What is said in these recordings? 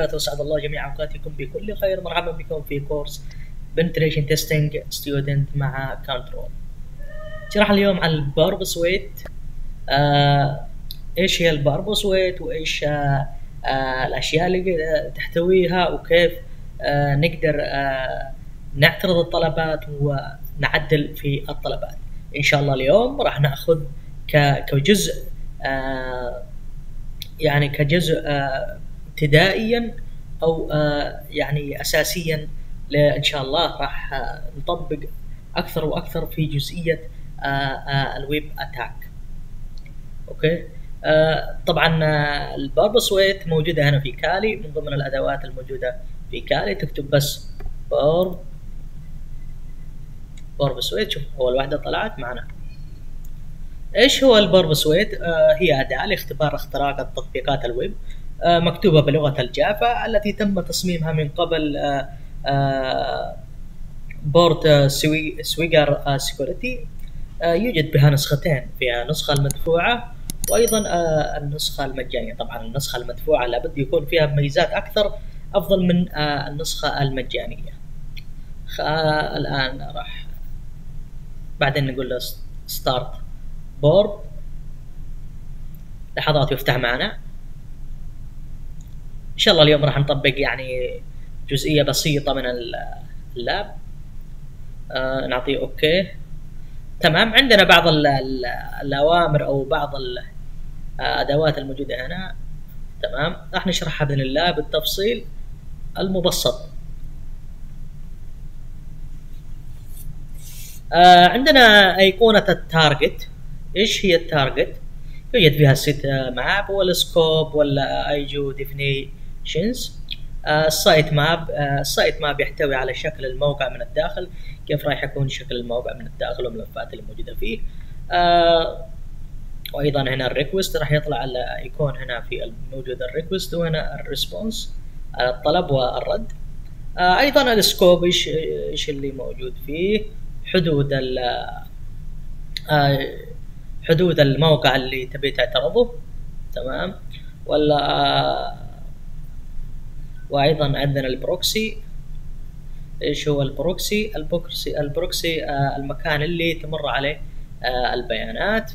وبركاته اسعد الله جميع أوقاتكم بكل خير. مرحبا بكم في كورس penetration testing student مع كنترول شرح اليوم عن ال Burp Suite. آه إيش هي ال Burp Suite؟ وإيش آه آه الأشياء اللي تحتويها؟ وكيف آه نقدر آه نعترض الطلبات ونعدل في الطلبات. إن شاء الله اليوم راح نأخذ كجزء آه يعني كجزء آه ابتدائيا أو آه يعني اساسيا إن شاء الله راح آه نطبق أكثر وأكثر في جزئية آه ال web attack. okay؟ طبعا ال Burp Suite موجودة هنا في Kali من ضمن الأدوات الموجودة في Kali. تكتب بس Burp Burp Suite شوف أول واحدة طلعت معنا. إيش هو ال Burp Suite؟ آه هي أداة لاختبار اختراق تطبيقات الويب. آه مكتوبة بلغة ال Java التي تم تصميمها من قبل آه آه Port Swi Swigger Security. يوجد بها نسختين. فيها نسخة المدفوعة وأيضا النسخة المجانية. طبعا النسخة المدفوعة لابد يكون فيها مميزات أكثر أفضل من النسخة المجانية. الآن راح بعدين نقول له start Burp لحظات يفتح معنا. شاء الله اليوم راح نطبق يعني جزئية بسيطة من ال lab. آه نعطيه okay. تمام. عندنا بعض ال ال الأوامر أو بعض الادوات الموجودة هنا. تمام. راح نشرحها بإذن الله بالتفصيل المبسط. آه عندنا أيقونة التارجت. إيش هي التارجت؟ يوجد فيها السيت ماب والسكوب ولا ايجو ديفينيشنز السايت ماب السايت ماب يحتوي على شكل الموقع من الداخل. كيف راح يكون شكل الموقع من الداخل والملفات اللي موجوده فيه. آه وأيضا هنا الريكوست راح يطلع الايقون هنا في موجود الريكوست وهنا الريسبونس الطلب والرد. آه أيضا ال scope إيش إيش اللي موجود فيه. حدود ال آه حدود الموقع اللي تبي تعترضه. تمام. ولا وأيضا عندنا ال proxy. إيش هو ال proxy؟ ال proxy ال proxy آه المكان اللي تمر عليه آه البيانات.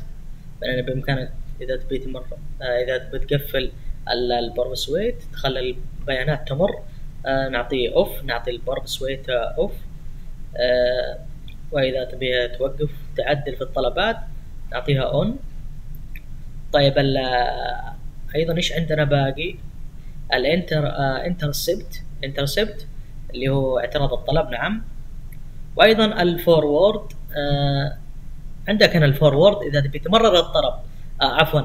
يعني بإمكانك إذا تبي تمر آه إذا تبي تقفل ال Burp Suite تخلي البيانات تمر آه نعطيه off نعطي ال Burp Suite off. آه وإذا تبي توقف تعدل في الطلبات نعطيها on طيب أيضا إيش عندنا باقي؟ ال inter آه intercept intercept اللي هو اعتراض الطلب نعم. وأيضا ال forward آه عندك هنا ال forward إذا تبي تمرر الطلب آه عفوا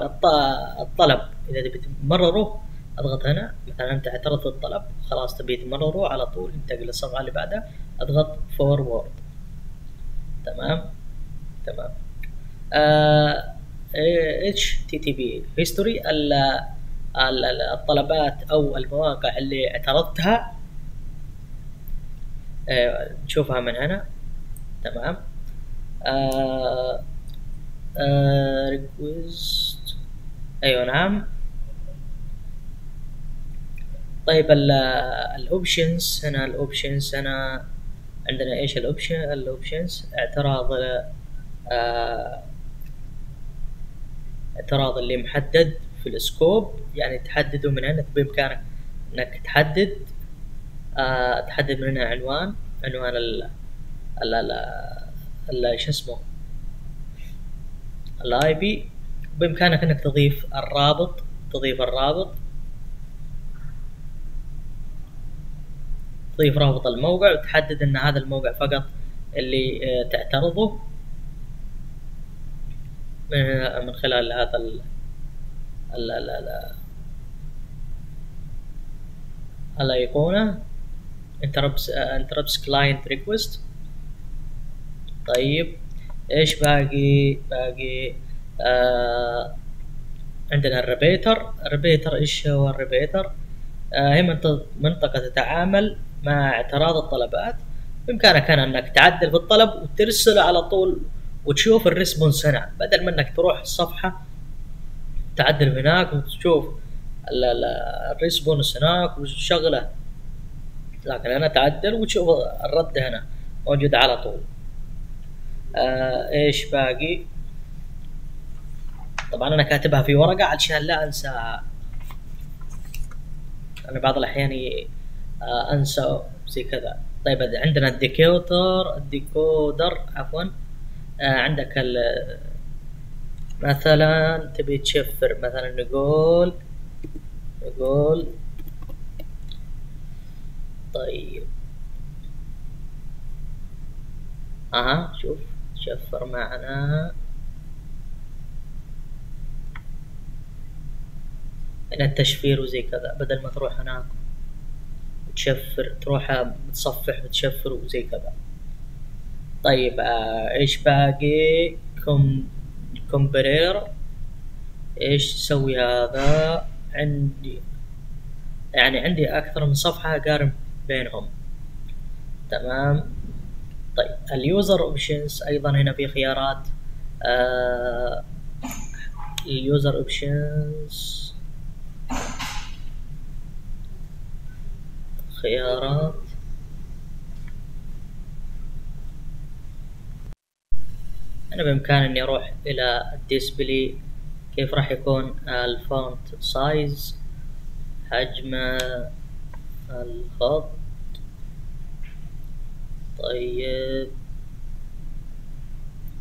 الطلب إذا تبي تمرره أضغط هنا مثلا أنت اعترضت الطلب خلاص تبي تمرره على طول انتقل للصفحه اللي بعدها أضغط forward تمام؟ تمام. HTTP history الطلبات أو المواقع اللي اعترضتها. آه نشوفها من هنا. تمام. آه آه request أيوه نعم. طيب ال options هنا ال options هنا عندنا إيش ال option ال options اعتراض آه اعتراض اللي محدد. في ال scope يعني تحدده من هنا بإمكانك إنك تحدد آه تحدد من هنا عنوان عنوان ال ال ال شو اسمه؟ الاي بي بإمكانك إنك تضيف الرابط تضيف الرابط. تضيف رابط الموقع وتحدد إن هذا الموقع فقط اللي آه تعترضه من من خلال هذا ال ال ال ال الأيقونة. intercept intercept client request. طيب. إيش باقي؟ باقي آه عندنا ال repeater. ال repeater إيش هو ال repeater؟ آه هي منطقة تتعامل مع اعتراض الطلبات. بإمكانك هنا إنك تعدل في الطلب وترسله على طول وتشوف ال response هنا. بدل ما إنك تروح الصفحة تعدل هناك وتشوف ال response هناك وتشغله لكن أنا تعدل وتشوف الرد هنا موجود على طول. آه إيش باقي؟ طبعا أنا كاتبها في ورقة علشان لا انساها أنا بعض الأحيان آه أنسى زي كذا. طيب عندنا ال decoder ال decoder عفوا. آه عندك ال مثلا تبي تشفر مثلا نقول نقول طيب. أها شوف شفر معنا. هنا التشفير وزي كذا بدل ما تروح هناك وتشفر تروح متصفح وتشفر وزي كذا. طيب آه إيش باقي؟ com comparer إيش تسوي هذا؟ عندي يعني عندي أكثر من صفحة أقارن بينهم. تمام؟ طيب ال user options أيضا هنا في خيارات. آه ال user options. خيارات. أنا بإمكاني إني أروح إلى ال display؟ كيف راح يكون ال font size؟ حجم الخط؟ طيب.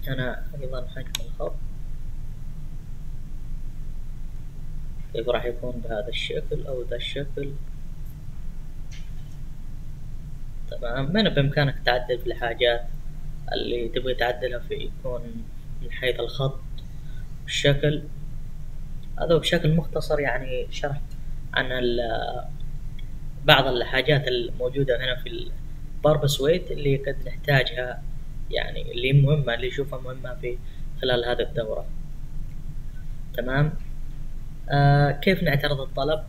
هنا أيضا حجم الخط. كيف راح يكون بهذا الشكل أو ذا الشكل؟ تمام. من بإمكانك تعدل في الحاجات؟ اللي تبغي تعدلها في يكون من حيث الخط والشكل هذا بشكل مختصر يعني شرح عن بعض الحاجات الموجودة هنا في ال Burp Suite اللي قد نحتاجها يعني اللي مهمة اللي يشوفها مهمة في خلال هذه الدورة. تمام؟ آه كيف نعترض الطلب؟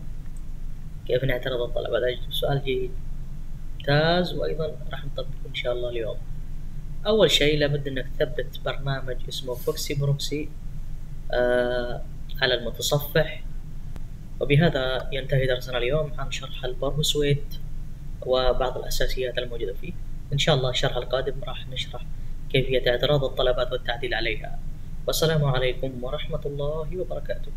كيف نعترض الطلب؟ هذا سؤال جيد. ممتاز وأيضا راح نطبقه إن شاء الله اليوم. أول شيء لابد إنك تثبت برنامج اسمه FoxyProxy آه على المتصفح. وبهذا ينتهي درسنا اليوم عن شرح الباربوسويت وبعض الأساسيات الموجودة فيه. إن شاء الله الشرح القادم راح نشرح كيفية اعتراض الطلبات والتعديل عليها. والسلام عليكم ورحمة الله وبركاته.